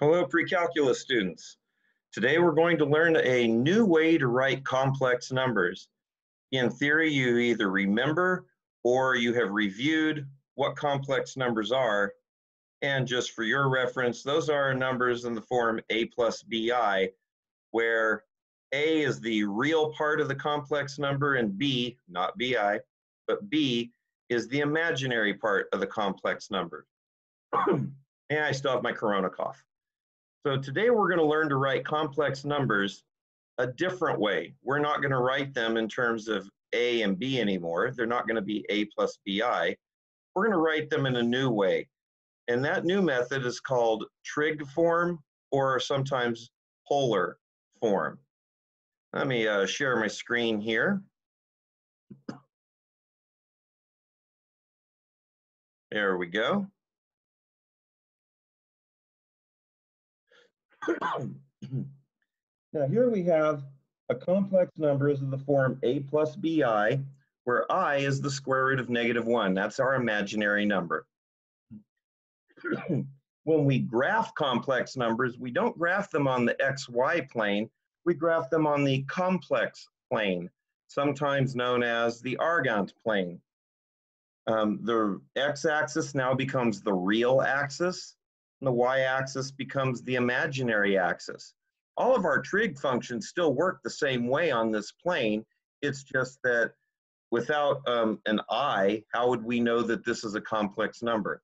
Hello, pre-calculus students. Today we're going to learn a new way to write complex numbers. In theory, you either remember or you have reviewed what complex numbers are. And just for your reference, those are numbers in the form a plus bi, where a is the real part of the complex number and b, not bi, but b is the imaginary part of the complex number. and I still have my corona cough. So today we're going to learn to write complex numbers a different way. We're not going to write them in terms of a and b anymore. They're not going to be a plus bi. We're going to write them in a new way. And that new method is called trig form or sometimes polar form. Let me uh, share my screen here. There we go. Now here we have a complex numbers in the form a plus bi, where i is the square root of negative 1. That's our imaginary number. when we graph complex numbers, we don't graph them on the xy plane, we graph them on the complex plane, sometimes known as the Argand plane. Um, the x-axis now becomes the real axis, and the y-axis becomes the imaginary axis. All of our trig functions still work the same way on this plane. It's just that without um, an i, how would we know that this is a complex number?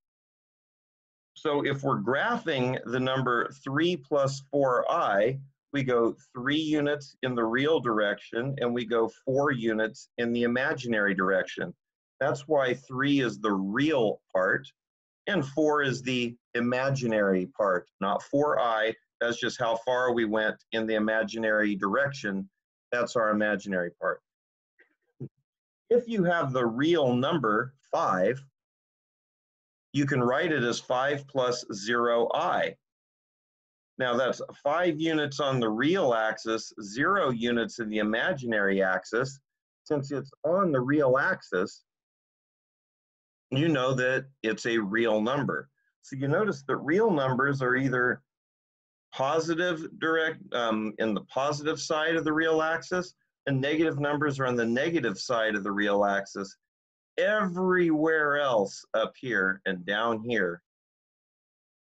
So if we're graphing the number 3 plus 4i, we go 3 units in the real direction and we go 4 units in the imaginary direction. That's why 3 is the real part and 4 is the imaginary part, not 4i. That's just how far we went in the imaginary direction. That's our imaginary part. If you have the real number 5, you can write it as 5 plus 0i. Now that's 5 units on the real axis, 0 units in the imaginary axis. Since it's on the real axis, you know that it's a real number. So you notice that real numbers are either positive direct um, in the positive side of the real axis and negative numbers are on the negative side of the real axis. Everywhere else up here and down here,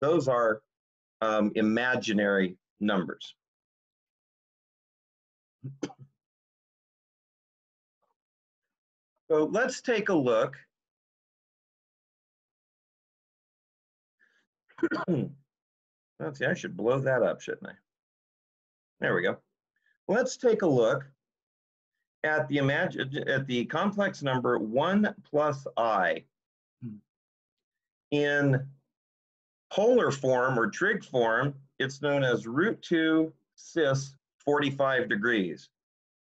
those are um, imaginary numbers. So let's take a look Let's see, I should blow that up, shouldn't I? There we go. Let's take a look at the imagine at the complex number 1 plus i. Hmm. In polar form or trig form, it's known as root 2 cis 45 degrees.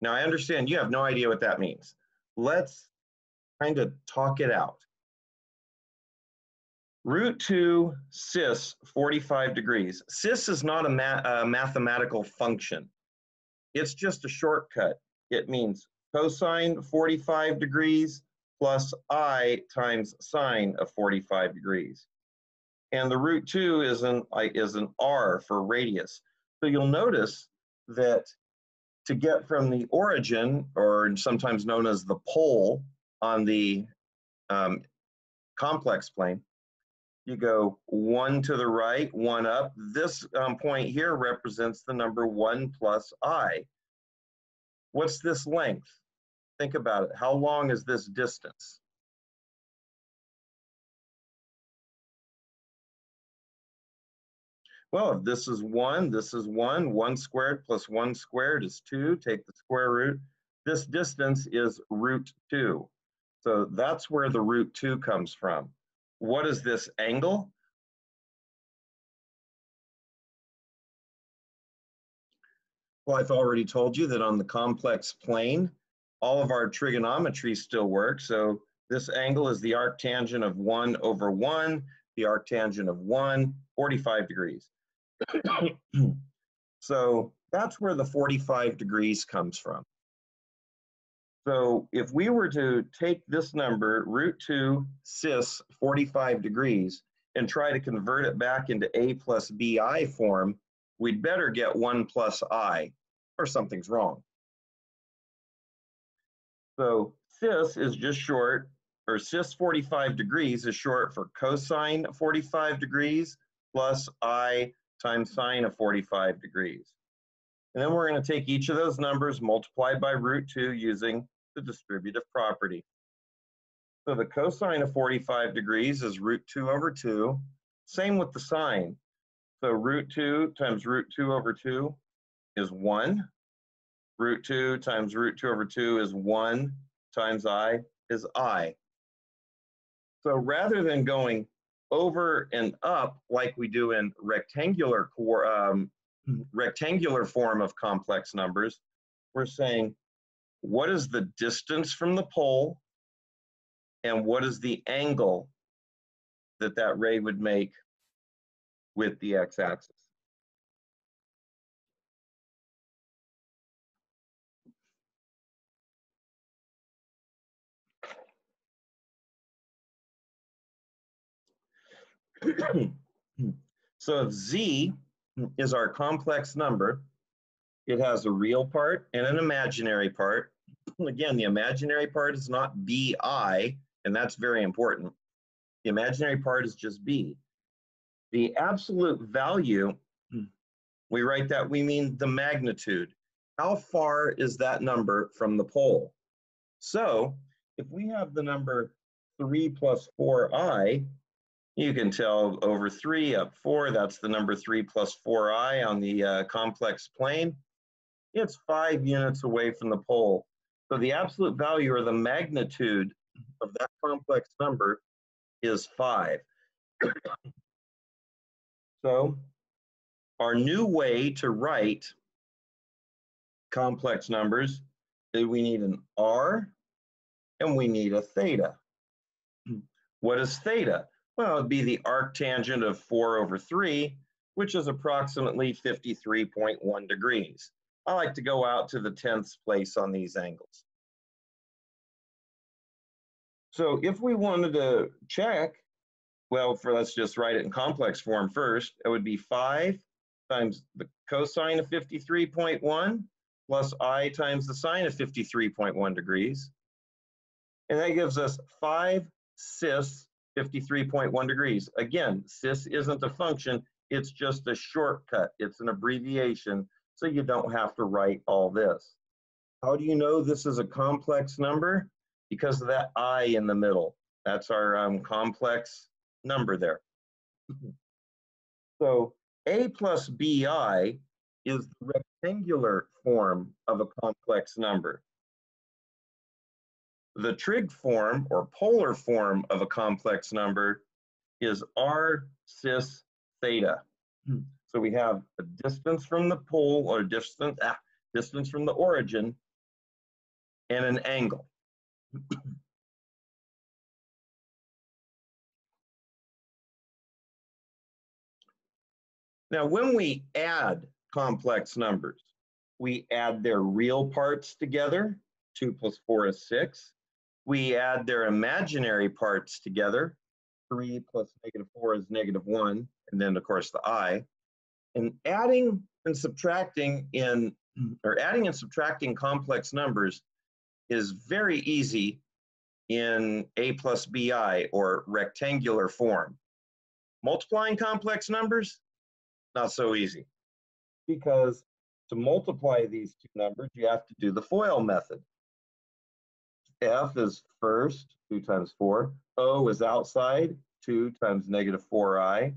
Now I understand you have no idea what that means. Let's kind of talk it out. Root 2 cis 45 degrees. Cis is not a, ma a mathematical function. It's just a shortcut. It means cosine 45 degrees plus i times sine of 45 degrees. And the root 2 is an, is an r for radius. So you'll notice that to get from the origin, or sometimes known as the pole on the um, complex plane, you go one to the right, one up. This um, point here represents the number one plus i. What's this length? Think about it. How long is this distance? Well, if this is one, this is one. One squared plus one squared is two. Take the square root. This distance is root two. So that's where the root two comes from. What is this angle? Well, I've already told you that on the complex plane, all of our trigonometry still works. So this angle is the arctangent of 1 over 1, the arctangent of 1, 45 degrees. so that's where the 45 degrees comes from. So if we were to take this number, root 2 cis 45 degrees, and try to convert it back into a plus bi form, we'd better get 1 plus i, or something's wrong. So cis is just short, or cis 45 degrees is short for cosine 45 degrees plus i times sine of 45 degrees. And then we're going to take each of those numbers multiplied by root 2 using the distributive property. So the cosine of 45 degrees is root 2 over 2. Same with the sine. So root 2 times root 2 over 2 is 1. Root 2 times root 2 over 2 is 1 times i is i. So rather than going over and up like we do in rectangular um, rectangular form of complex numbers, we're saying what is the distance from the pole and what is the angle that that ray would make with the x-axis. so if z is our complex number, it has a real part and an imaginary part. Again, the imaginary part is not bi, and that's very important. The imaginary part is just b. The absolute value, we write that we mean the magnitude. How far is that number from the pole? So if we have the number 3 plus 4i, you can tell over 3 up 4, that's the number 3 plus 4i on the uh, complex plane. It's 5 units away from the pole. So the absolute value or the magnitude of that complex number is 5. so our new way to write complex numbers is we need an r and we need a theta. What is theta? Well, it'd be the arctangent of 4 over 3, which is approximately 53.1 degrees. I like to go out to the 10th place on these angles. So if we wanted to check, well, for let's just write it in complex form first, it would be 5 times the cosine of 53.1 plus i times the sine of 53.1 degrees. And that gives us 5 cis 53.1 degrees. Again, cis isn't a function, it's just a shortcut. It's an abbreviation, so you don't have to write all this. How do you know this is a complex number? Because of that i in the middle. That's our um, complex number there. so a plus bi is the rectangular form of a complex number. The trig form or polar form of a complex number is r cis theta. So we have a distance from the pole or distance, ah, distance from the origin and an angle. now, when we add complex numbers, we add their real parts together. 2 plus 4 is 6 we add their imaginary parts together. 3 plus negative 4 is negative 1, and then, of course, the i. And adding and subtracting in, or adding and subtracting complex numbers is very easy in a plus bi, or rectangular form. Multiplying complex numbers, not so easy. Because to multiply these two numbers, you have to do the FOIL method. F is first, 2 times 4. O is outside, 2 times negative 4i.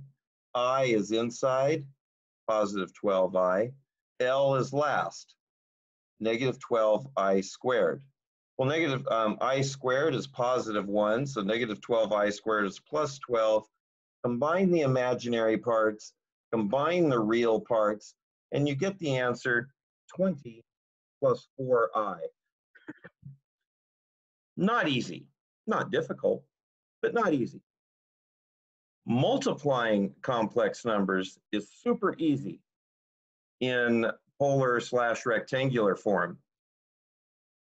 I is inside, positive 12i. L is last, negative 12i squared. Well, negative um, i squared is positive 1, so negative 12i squared is plus 12. Combine the imaginary parts, combine the real parts, and you get the answer 20 plus 4i. Not easy, not difficult, but not easy. Multiplying complex numbers is super easy in polar slash rectangular form.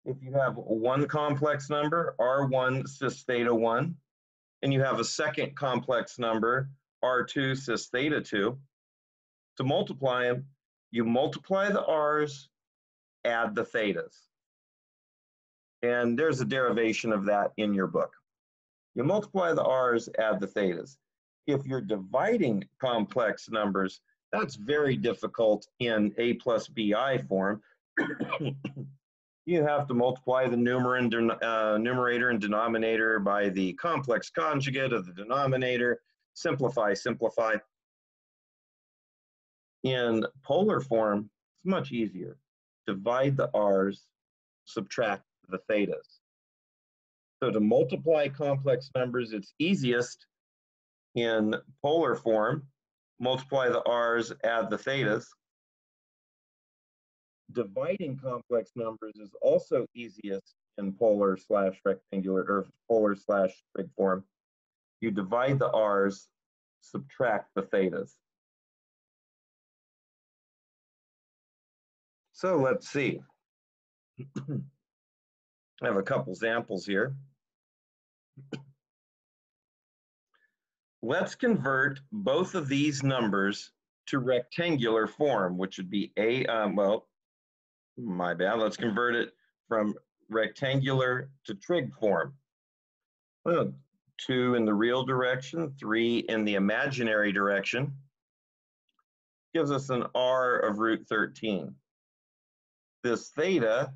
If you have one complex number, R1 cis theta 1, and you have a second complex number, R2 cis theta 2. To multiply them, you multiply the R's, add the thetas. And there's a derivation of that in your book. You multiply the R's, add the thetas. If you're dividing complex numbers, that's very difficult in A plus BI form. you have to multiply the numerator, uh, and denominator by the complex conjugate of the denominator, simplify, simplify. In polar form, it's much easier. Divide the r's, subtract the thetas. So to multiply complex numbers, it's easiest in polar form. Multiply the r's, add the thetas. Dividing complex numbers is also easiest in polar slash rectangular or polar slash trig form. You divide the r's, subtract the thetas. So let's see. I have a couple examples here. Let's convert both of these numbers to rectangular form, which would be a, um, well, my bad, let's convert it from rectangular to trig form. Well, two in the real direction, three in the imaginary direction, gives us an r of root 13. This theta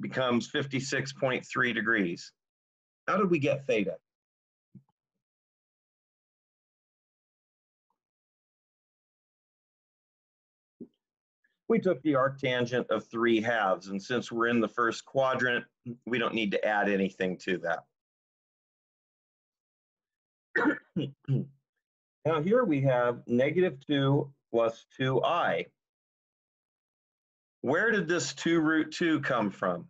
becomes 56.3 degrees. How did we get theta? We took the arctangent of 3 halves, and since we're in the first quadrant, we don't need to add anything to that. now here we have negative 2 plus 2i. Where did this 2 root 2 come from?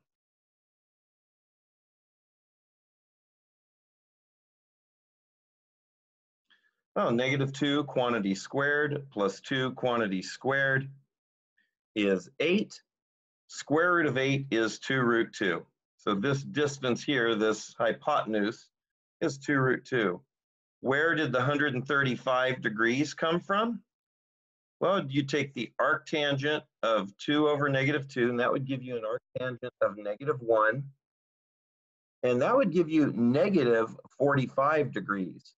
Oh, negative 2 quantity squared plus 2 quantity squared is 8. Square root of 8 is 2 root 2. So this distance here, this hypotenuse, is 2 root 2. Where did the 135 degrees come from? Well, you take the arctangent of 2 over negative 2, and that would give you an arctangent of negative 1. And that would give you negative 45 degrees.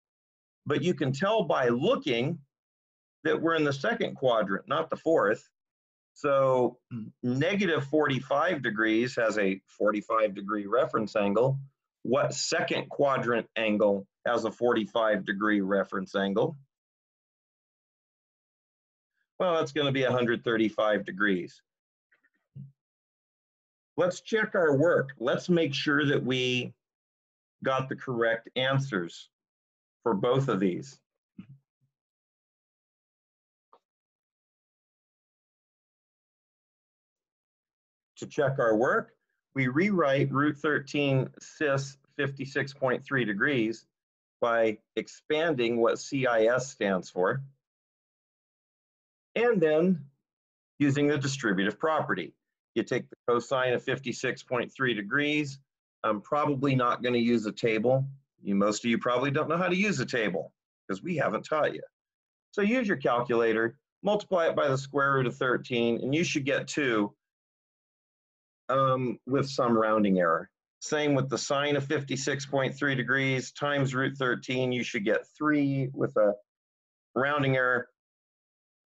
But you can tell by looking that we're in the second quadrant, not the fourth. So negative 45 degrees has a 45 degree reference angle. What second quadrant angle has a 45 degree reference angle? Well, that's going to be 135 degrees. Let's check our work. Let's make sure that we got the correct answers for both of these. To check our work, we rewrite root 13 cis 56.3 degrees by expanding what CIS stands for and then using the distributive property. You take the cosine of 56.3 degrees. I'm probably not going to use a table. You, most of you probably don't know how to use a table because we haven't taught you. So use your calculator, multiply it by the square root of 13, and you should get 2 um, with some rounding error. Same with the sine of 56.3 degrees times root 13, you should get 3 with a rounding error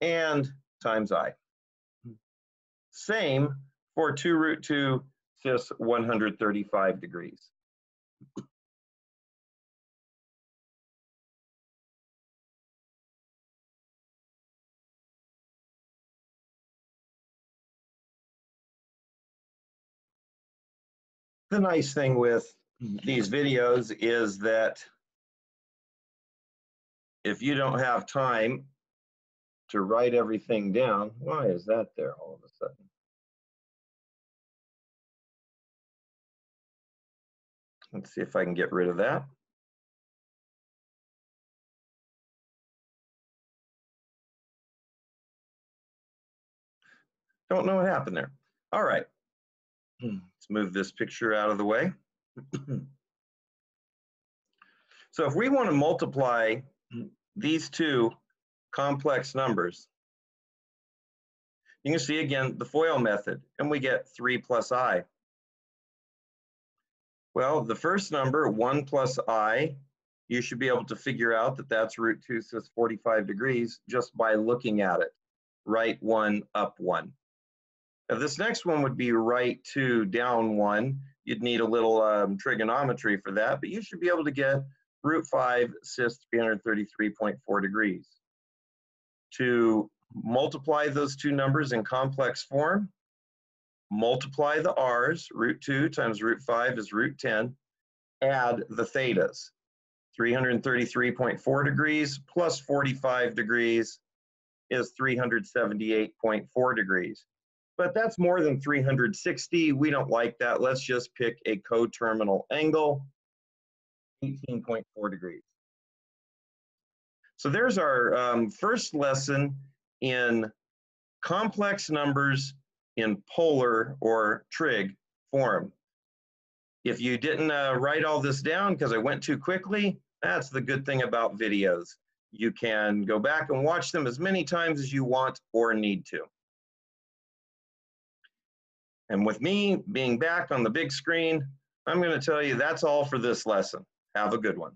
and times i. Same for 2 root 2 cis 135 degrees. The nice thing with these videos is that if you don't have time to write everything down. Why is that there all of a sudden? Let's see if I can get rid of that. Don't know what happened there. All right, hmm. Let's move this picture out of the way. So if we want to multiply these two complex numbers, you can see again the FOIL method, and we get 3 plus i. Well, the first number, 1 plus i, you should be able to figure out that that's root 2 cis 45 degrees just by looking at it. Right 1, up 1. Now this next one would be right 2, down 1. You'd need a little um, trigonometry for that, but you should be able to get root 5 cis 333.4 degrees. To multiply those two numbers in complex form, multiply the r's, root 2 times root 5 is root 10, add the thetas. 333.4 degrees plus 45 degrees is 378.4 degrees. But that's more than 360. We don't like that. Let's just pick a coterminal angle, 18.4 degrees. So there's our um, first lesson in complex numbers in polar or trig form. If you didn't uh, write all this down because I went too quickly, that's the good thing about videos. You can go back and watch them as many times as you want or need to. And with me being back on the big screen, I'm going to tell you that's all for this lesson. Have a good one.